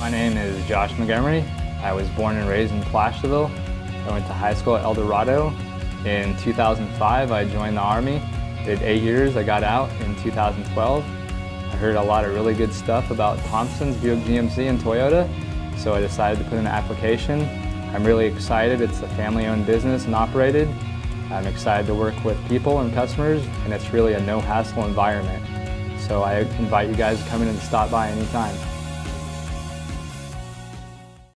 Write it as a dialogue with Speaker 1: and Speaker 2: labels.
Speaker 1: My name is Josh Montgomery. I was born and raised in Placerville. I went to high school at El Dorado. In 2005, I joined the Army. Did eight years, I got out in 2012. I heard a lot of really good stuff about Thompson's, Buick GMC, and Toyota, so I decided to put in an application. I'm really excited. It's a family-owned business and operated. I'm excited to work with people and customers, and it's really a no-hassle environment. So I invite you guys to come in and stop by anytime.